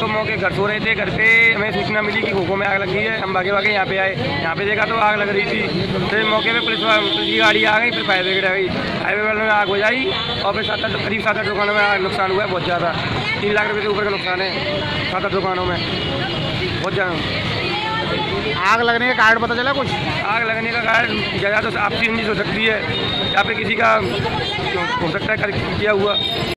तो मौके घर सो रहे थे, घर पे हमें सूचना मिली कि खोखो में आग लग है। हम भागे भागे यहाँ पे आए। यहाँ पे देखा तो आग लग रही थी। फिर मौके पे पुलिस पुलिस की गाड़ी आ गई, फिर फायर ब्रिगेड आ गई। हाईवे वालों में आग हो जाई और फिर सात आठ करीब सात आठ दुकानों में नुकसान हुआ है, बहुत ज़्यादा। तीन लाख रुपये से ऊपर का नुकसान है, सात आठ दुकानों में। बहुत ज़्यादा। आग लगने का कारण पता चला कुछ? आग लगने का कारण ज़्यादा तो आपसी हो सकती है। या फिर किसी का हो सकता है किया हुआ।